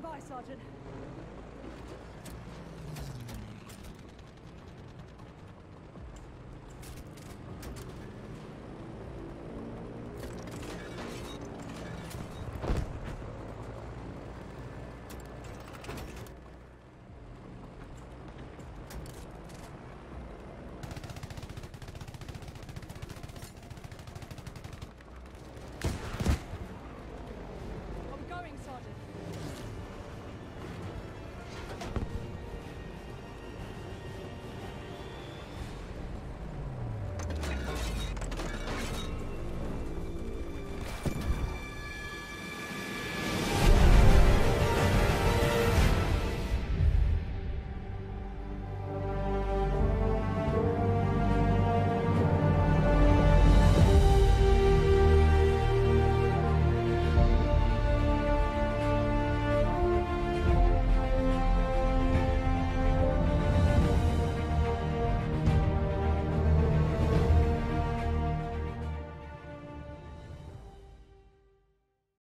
Goodbye, Sergeant.